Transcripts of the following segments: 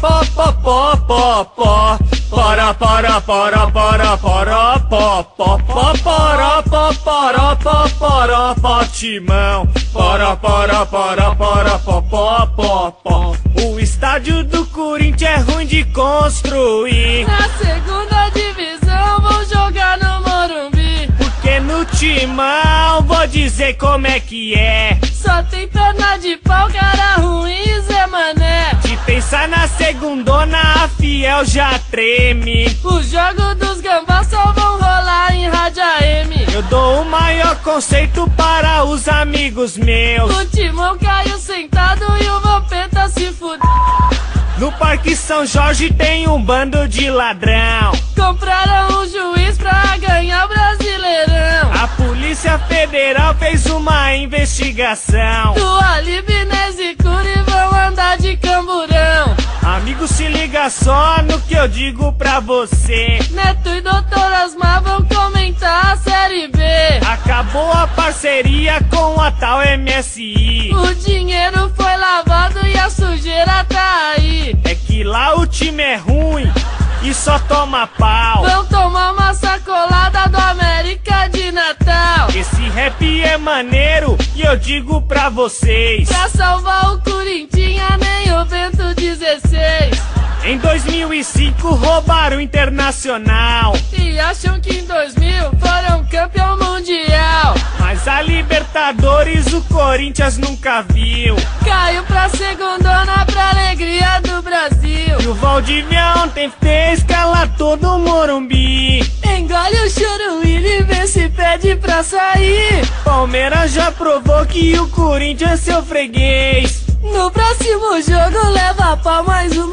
pó, pó, pó, pó, pó. Para, para, para, para, para, pó, pó, pó, para, pó, para, pó, para, pó, timão. Para, para, para, para, pó, pó, pó, pó. O estádio do Corinthians é ruim de construir. Na segunda divisão vou jogar no Morumbi. Porque no timão vou dizer como é que é. Só tem perna de pau, cara ruim, segundona, a fiel já treme. O jogo dos gambás só vão rolar em rádio AM. Eu dou o maior conceito para os amigos meus. O timão caiu sentado e o Vampeta se fudeu. No Parque São Jorge tem um bando de ladrão. Compraram um juiz pra ganhar o Brasileirão. A Polícia Federal fez uma investigação. Do Alibi, Amigo, se liga só no que eu digo pra você. Neto e Doutor Asmar vão comentar a Série B. Acabou a parceria com a tal MSI. O dinheiro foi lavado e a sujeira tá aí. É que lá o time é ruim e só toma pau. Vão tomar uma sacolada do América de Natal. Esse rap é maneiro e eu digo pra vocês. Pra salvar o Corinthians, nem o Bento 16. Em 2005 roubaram o Internacional. E acham que em 2000 foram campeão mundial. Mas a Libertadores o Corinthians nunca viu. Caiu pra segundona pra alegria do Brasil. E o Valdivia ontem fez cala todo o Morumbi. Engole o choro e vê se pede pra sair. Palmeiras já provou que o Corinthians é seu freguês. No próximo jogo leva pau mais uma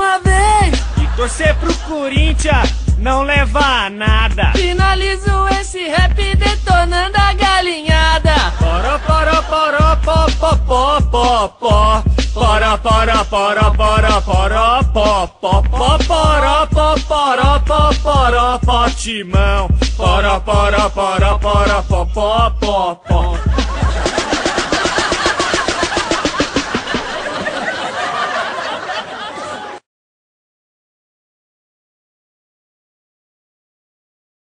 torcer pro Corinthians não leva a nada. Finalizo esse rap detonando a galinhada. Para, para, para, pó, pó, pó, pó, pó. Para, para, para, para, para, pó, pó, pó, para, pó, para, pó, para, pó, timão. Para, para, para, para, pó, pó, pó, pó.